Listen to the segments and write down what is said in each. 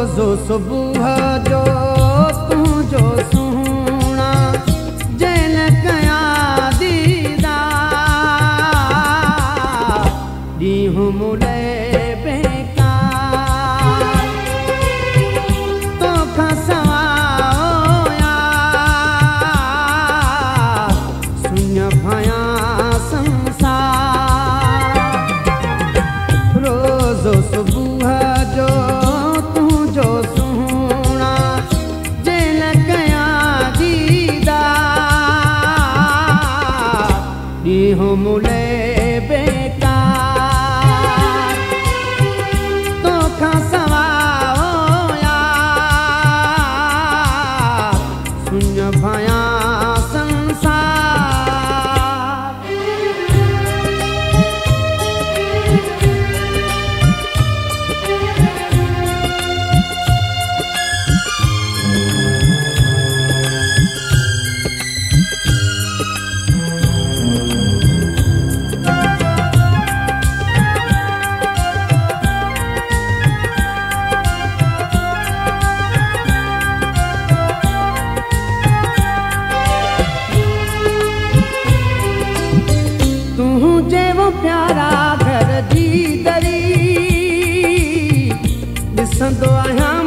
जो सुबुह जो तूं जो सूं mule پيارا گهر جي دري ڏسندو آهيان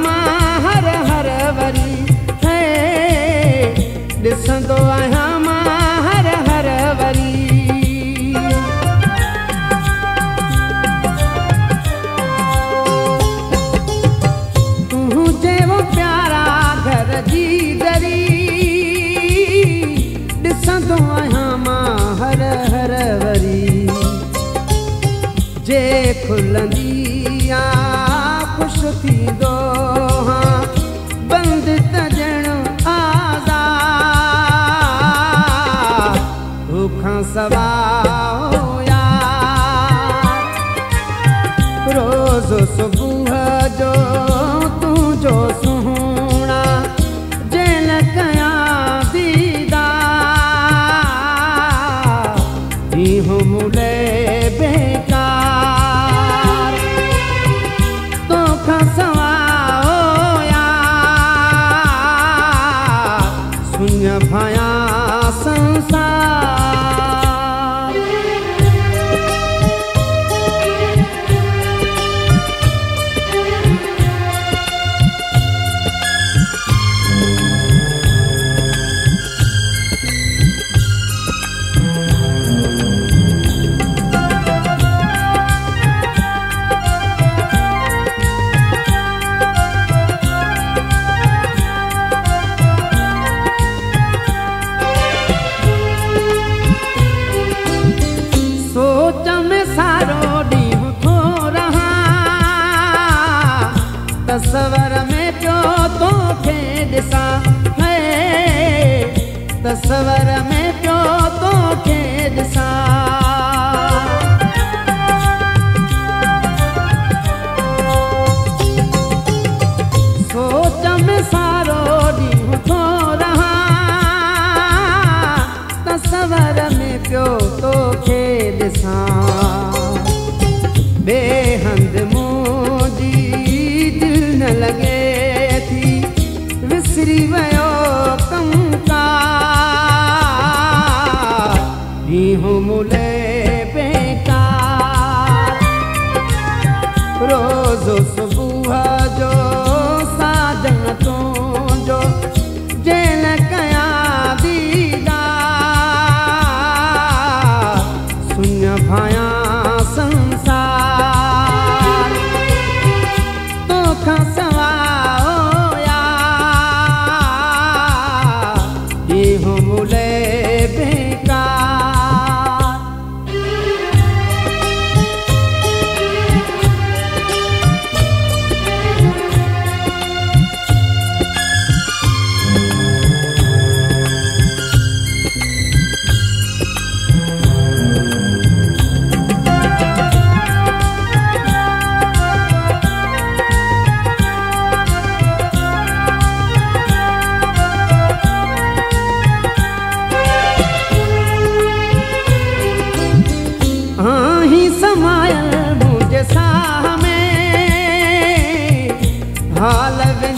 جي کلندي آهي خوش ٿيندو بند ته ڄڻ کاڌا توکان سواءِ روز صبح جو tasava दिवयोक्तं का इहुमुले बेकार रोज सुबह जो, साजन तो जो जैन कया दीदा। सुन भाया संसार तो खसवा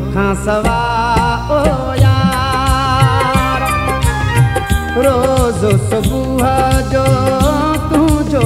तोखां सवा ओ यार। रोज़ सुबुह जो तूं जो